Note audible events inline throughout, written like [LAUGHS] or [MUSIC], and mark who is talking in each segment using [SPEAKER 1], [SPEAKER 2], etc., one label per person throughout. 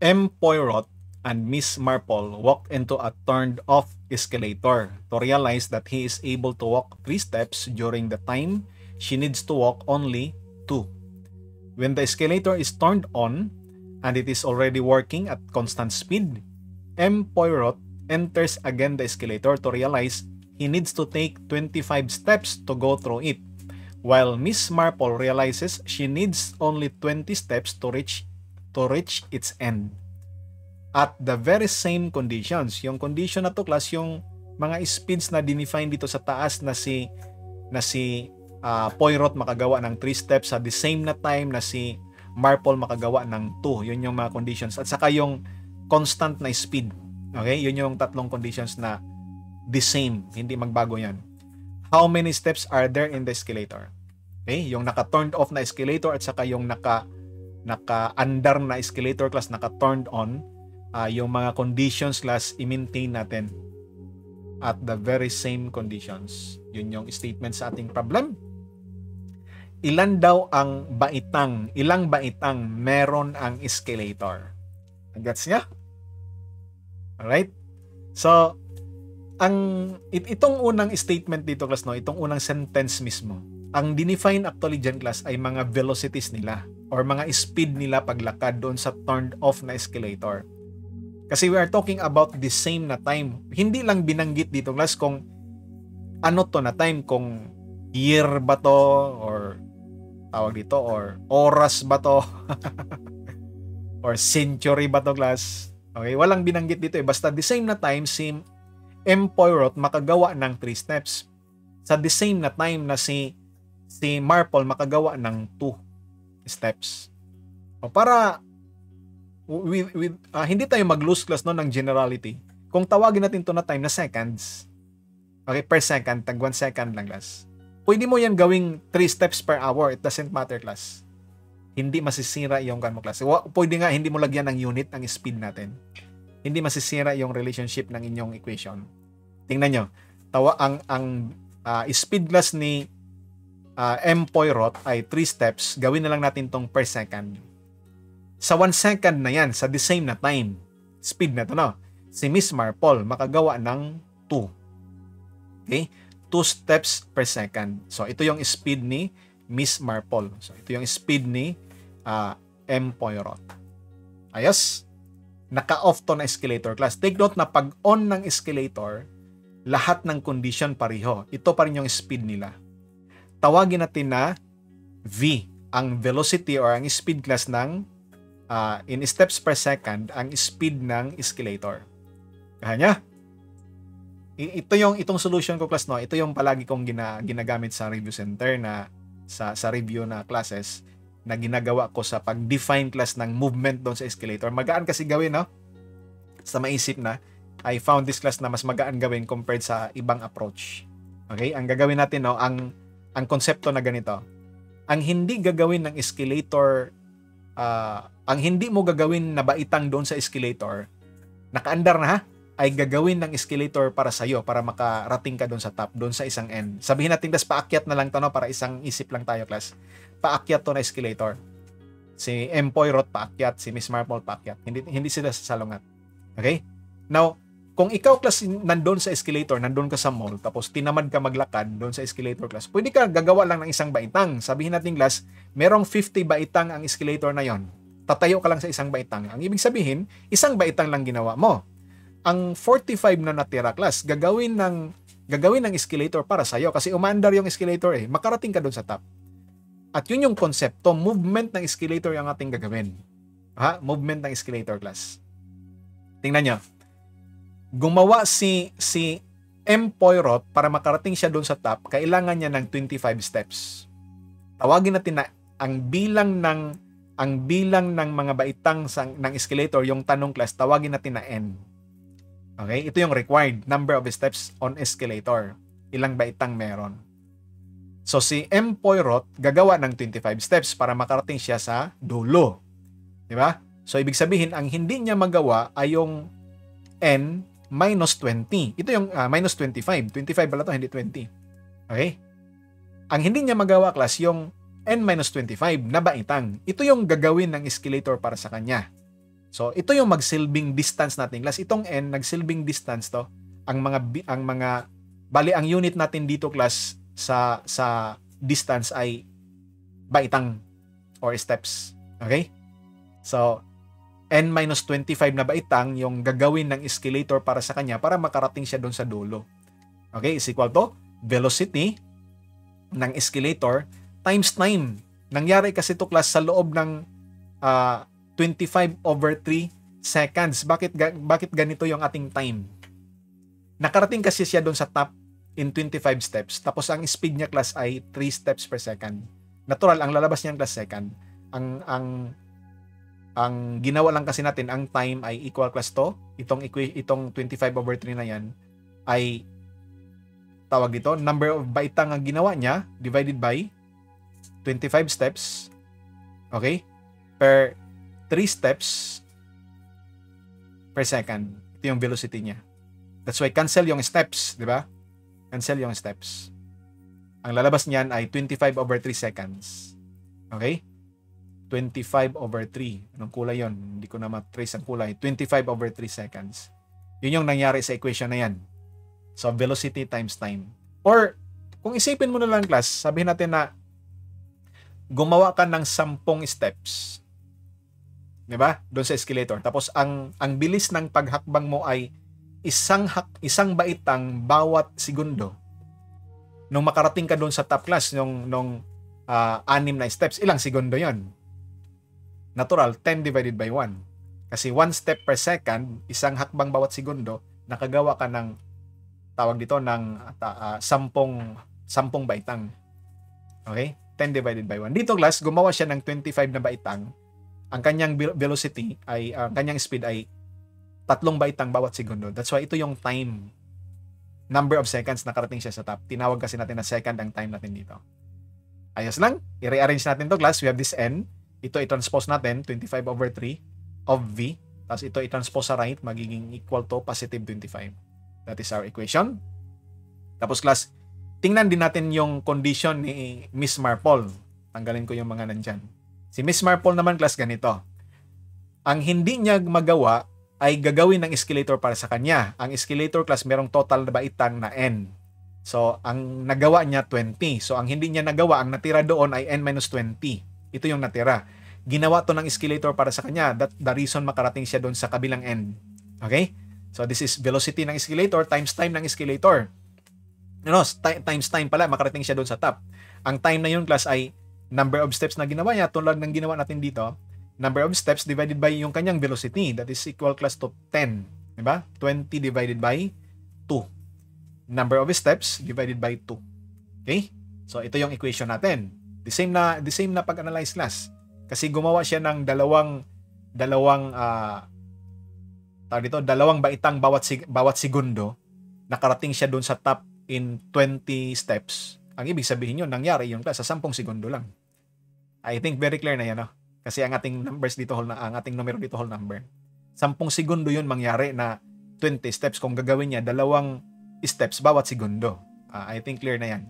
[SPEAKER 1] M. Poirot and Miss Marple walk into a turned-off escalator to realize that he is able to walk three steps during the time she needs to walk only two. When the escalator is turned on and it is already working at constant speed, M. Poirot enters again the escalator to realize he needs to take 25 steps to go through it, while Miss Marple realizes she needs only 20 steps to reach to reach its end. At the very same conditions, yung condition na to class yung mga speeds na dinefine dito sa taas na si na si uh, Poirot makagawa ng 3 steps at the same na time na si Marple makagawa ng 2. Yun yung mga conditions. At saka yung constant na speed. Okay? Yun yung tatlong conditions na the same. Hindi magbago yan. How many steps are there in the escalator? Okay? Yung naka-turned off na escalator at saka yung naka naka-under na escalator class naka-turned on uh, yung mga conditions class i-maintain natin at the very same conditions. Yun yung statement sa ating problem. Ilan daw ang baitang, ilang baitang meron ang escalator? Gets niya? Alright? So, ang it, itong unang statement dito class no, itong unang sentence mismo, ang dinefine actually dyan class ay mga velocities nila or mga speed nila paglakad doon sa turned off na escalator. Kasi we are talking about the same na time. Hindi lang binanggit dito class kung ano to na time, kung year ba to or tawag dito or oras ba to [LAUGHS] or century ba to class. Okay, walang binanggit dito eh. Basta the same na time si M. Poirot makagawa ng 3 steps. Sa the same na time na si si Marple makagawa ng 2 steps. O para with, with uh, hindi tayo mag-lose class no ng generality. Kung tawagin natin to na time na seconds, okay, per second, tag 1 second lang class Pwede mo yan gawing 3 steps per hour. It doesn't matter, class. Hindi masisira yung kan mo, class. Pwede nga, hindi mo lagyan ng unit ang speed natin. Hindi masisira yung relationship ng inyong equation. Tingnan nyo. Tawa, ang, ang uh, speed class ni uh, M. Poirot ay 3 steps. Gawin na lang natin tong per second. Sa 1 second na yan, sa the same na time, speed na to, no? Si Miss Marple makagawa ng 2. Okay? 2 steps per second. So, ito yung speed ni Miss Marple. So, ito yung speed ni uh, M. Poirot. Ayos? Naka-off to na escalator class. Take note na pag on ng escalator, lahat ng condition pareho. Ito pa rin yung speed nila. Tawagin natin na V, ang velocity or ang speed class ng uh, in steps per second, ang speed ng escalator. Kaya ito yung itong solution ko class no, ito yung palagi kong gina, ginagamit sa review center na sa sa review na classes na ginagawa ko sa pag-define class ng movement doon sa escalator. Magaan kasi gawin no. Sa maisip na I found this class na mas magaan gawin compared sa ibang approach. Okay? Ang gagawin natin no, ang ang konsepto na ganito. Ang hindi gagawin ng escalator uh, ang hindi mo gagawin na baitang doon sa escalator, nakaandar na ha, ay gagawin ng escalator para sa iyo para makarating ka doon sa top, doon sa isang end. Sabihin natin, das paakyat na lang to no, para isang isip lang tayo, class. Paakyat to na escalator. Si M. Poirot paakyat, si Miss Marple paakyat. Hindi, hindi sila sasalungat. Okay? Now, kung ikaw class nandoon sa escalator, nandoon ka sa mall, tapos tinamad ka maglakad doon sa escalator class, pwede ka gagawa lang ng isang baitang. Sabihin natin class, merong 50 baitang ang escalator na yon. Tatayo ka lang sa isang baitang. Ang ibig sabihin, isang baitang lang ginawa mo ang 45 na natira class, gagawin ng gagawin ng escalator para sa iyo kasi umandar yung escalator eh. Makarating ka doon sa top. At yun yung konsepto, movement ng escalator yung ating gagawin. Ha? Movement ng escalator class. Tingnan nyo. Gumawa si si M. Poirot para makarating siya doon sa top, kailangan niya ng 25 steps. Tawagin natin na ang bilang ng ang bilang ng mga baitang sang, ng escalator, yung tanong class, tawagin natin na N. Okay? Ito yung required number of steps on escalator. Ilang ba itang meron? So si M. Poirot gagawa ng 25 steps para makarating siya sa dulo. Di ba? So ibig sabihin, ang hindi niya magawa ay yung N minus 20. Ito yung uh, minus 25. 25 pala to, hindi 20. Okay? Ang hindi niya magawa, class, yung N minus 25 na baitang. Ito yung gagawin ng escalator para sa kanya. So, ito yung magsilbing distance natin. Class, itong n, nagsilbing distance to. Ang mga, ang mga, bali, ang unit natin dito, class, sa, sa distance ay baitang or steps. Okay? So, n minus 25 na baitang yung gagawin ng escalator para sa kanya para makarating siya doon sa dulo. Okay? Is equal to velocity ng escalator times time. Nangyari kasi to class sa loob ng uh, 25 over 3 seconds. Bakit, bakit ganito yung ating time? Nakarating kasi siya doon sa top in 25 steps. Tapos ang speed niya class ay 3 steps per second. Natural, ang lalabas niya class second. Ang, ang, ang ginawa lang kasi natin, ang time ay equal class to. Itong, itong 25 over 3 na yan ay tawag dito, number of baitang ang ginawa niya divided by 25 steps. Okay? Per 3 steps per second. Ito yung velocity niya. That's why cancel yung steps, di ba? Cancel yung steps. Ang lalabas niyan ay 25 over 3 seconds. Okay? 25 over 3. Anong kulay yon? Hindi ko na matrace ang kulay. 25 over 3 seconds. Yun yung nangyari sa equation na yan. So, velocity times time. Or, kung isipin mo na lang class, sabihin natin na gumawa ka ng 10 steps 'di ba? Doon sa escalator. Tapos ang ang bilis ng paghakbang mo ay isang hak, isang baitang bawat segundo. Nung makarating ka doon sa top class nung nung uh, anim na steps, ilang segundo 'yon? Natural 10 divided by 1. Kasi 1 step per second, isang hakbang bawat segundo, nakagawa ka ng tawag dito ng uh, sampung sampung baitang. Okay? 10 divided by 1. Dito class, gumawa siya ng 25 na baitang ang kanyang velocity ay ang kanyang speed ay tatlong baitang bawat segundo. That's why ito yung time number of seconds na karating siya sa top. Tinawag kasi natin na second ang time natin dito. Ayos lang. I-rearrange natin to class. We have this n. Ito i-transpose natin 25 over 3 of v. Tapos ito i-transpose sa right magiging equal to positive 25. That is our equation. Tapos class, tingnan din natin yung condition ni Miss Marpol. Tanggalin ko yung mga nandyan. Si Miss Marple naman class ganito. Ang hindi niya magawa ay gagawin ng escalator para sa kanya. Ang escalator class merong total na baitang na n. So, ang nagawa niya 20. So, ang hindi niya nagawa, ang natira doon ay n minus 20. Ito yung natira. Ginawa to ng escalator para sa kanya. That the reason makarating siya doon sa kabilang end. Okay? So, this is velocity ng escalator times time ng escalator. No, times time pala, makarating siya doon sa top. Ang time na yun class ay number of steps na ginawa niya, tulad ng ginawa natin dito, number of steps divided by yung kanyang velocity, that is equal class to 10. Diba? 20 divided by 2. Number of steps divided by 2. Okay? So, ito yung equation natin. The same na, the same na pag-analyze class. Kasi gumawa siya ng dalawang, dalawang, uh, tawag dito, dalawang baitang bawat, sig- bawat segundo, nakarating siya doon sa top in 20 steps. Ang ibig sabihin yun, nangyari yung class sa 10 segundo lang. I think very clear na yan, no? Kasi ang ating numbers dito, whole ang ating numero dito, whole number. 10 segundo yun mangyari na 20 steps. Kung gagawin niya, dalawang steps bawat segundo. Uh, I think clear na yan.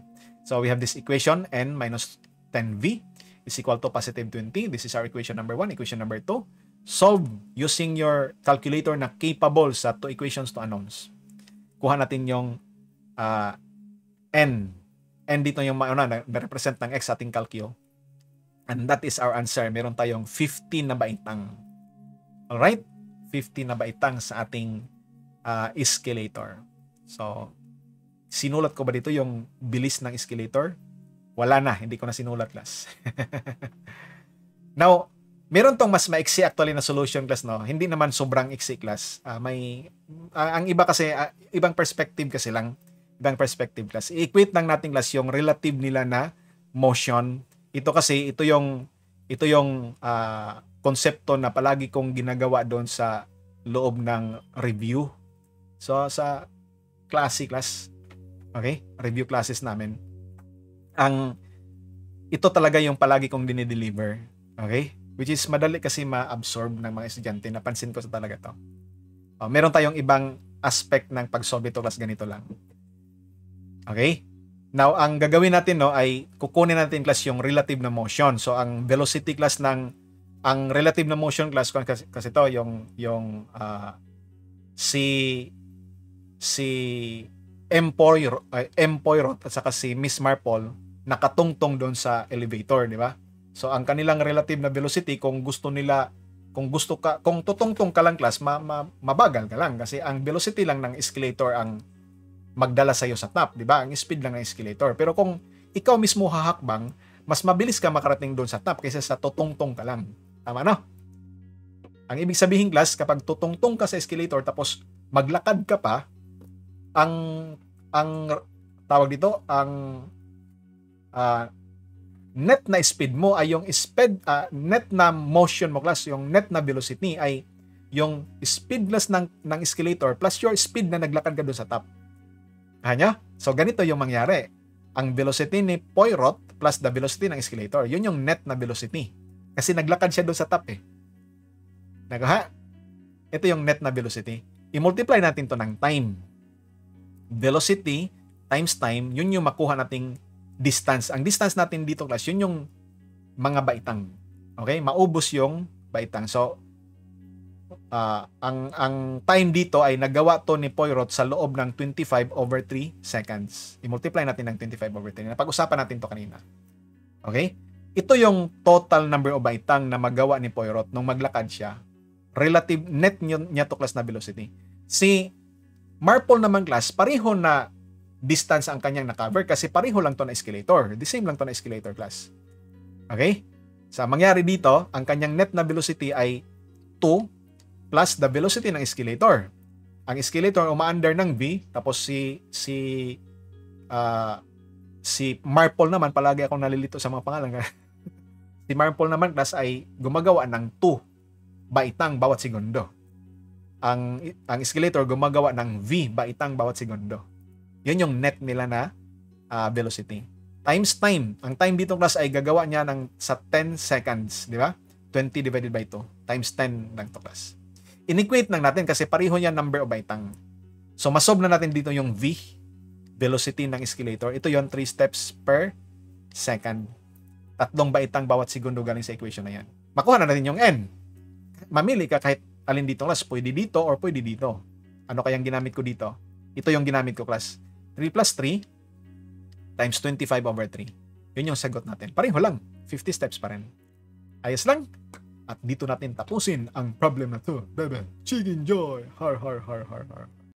[SPEAKER 1] So we have this equation, n minus 10v is equal to positive 20. This is our equation number 1. Equation number 2, solve using your calculator na capable sa two equations to unknowns. Kuha natin yung uh, n. n dito yung ano, na represent ng x sa ating calcio. And that is our answer. Meron tayong 15 na baitang. Alright? 15 na baitang sa ating uh, escalator. So, sinulat ko ba dito yung bilis ng escalator? Wala na, hindi ko na sinulat class. [LAUGHS] Now, meron tong mas maiksi actually na solution class no. Hindi naman sobrang iksi class. Uh, may uh, ang iba kasi uh, ibang perspective kasi lang, ibang perspective class. I-equate lang natin class yung relative nila na motion ito kasi ito yung ito yung uh, konsepto na palagi kong ginagawa doon sa loob ng review. So sa klase class, okay? Review classes namin. Ang ito talaga yung palagi kong dinideliver. Okay? Which is madali kasi ma-absorb ng mga estudyante. Napansin ko sa talaga to. Oh, meron tayong ibang aspect ng pag-solve ito ganito lang. Okay? Now, ang gagawin natin no ay kukunin natin class yung relative na motion. So, ang velocity class ng ang relative na motion class kasi, kasi to yung yung uh, si si Poirot, uh. Poirot at saka si Miss Marple nakatungtong doon sa elevator, di ba? So ang kanilang relative na velocity kung gusto nila kung gusto ka kung tutungtong ka lang class ma, ma, mabagal ka lang kasi ang velocity lang ng escalator ang magdala sa iyo sa top, di ba? Ang speed lang ng escalator. Pero kung ikaw mismo hahakbang, mas mabilis ka makarating doon sa top kaysa sa tutungtong ka lang. Tama no? Ang ibig sabihin class, kapag tutungtong ka sa escalator tapos maglakad ka pa, ang ang tawag dito, ang uh, net na speed mo ay yung speed uh, net na motion mo class, yung net na velocity ay yung speed plus ng ng escalator plus your speed na naglakad ka doon sa top. Kanya? So ganito yung mangyari. Ang velocity ni Poirot plus the velocity ng escalator, yun yung net na velocity. Kasi naglakad siya doon sa top eh. Nagaha? Ito yung net na velocity. I-multiply natin to ng time. Velocity times time, yun yung makuha nating distance. Ang distance natin dito class, yun yung mga baitang. Okay? Maubos yung baitang. So, uh, ang ang time dito ay nagawa to ni Poirot sa loob ng 25 over 3 seconds. I-multiply natin ng 25 over 3. Napag-usapan natin to kanina. Okay? ito yung total number of baitang na magawa ni Poirot nung maglakad siya. Relative net niya to class na velocity. Si Marple naman class, pareho na distance ang kanyang na-cover kasi pareho lang to na escalator. The same lang to na escalator class. Okay? Sa mangyari dito, ang kanyang net na velocity ay 2 plus the velocity ng escalator. Ang escalator umaandar ng V, tapos si si uh, si Marple naman, palagi akong nalilito sa mga pangalan. [LAUGHS] Si Marple naman class ay gumagawa ng 2 baitang bawat segundo. Ang ang escalator gumagawa ng V baitang bawat segundo. Yun yung net nila na uh, velocity. Times time. Ang time dito class ay gagawa niya ng sa 10 seconds, di ba? 20 divided by 2 times 10 lang to class. Inequate lang natin kasi pareho niya number of baitang. So masob na natin dito yung V velocity ng escalator. Ito yon 3 steps per second tatlong baitang bawat segundo galing sa equation na yan. Makuha na natin yung n. Mamili ka kahit alin dito class, pwede dito or pwede dito. Ano kayang ginamit ko dito? Ito yung ginamit ko class. 3 plus 3 times 25 over 3. Yun yung sagot natin. Pareho lang. 50 steps pa rin. Ayos lang. At dito natin tapusin ang problem na to. Bebe, chicken joy. Har, har, har, har, har.